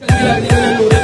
Yeah, yeah, yeah.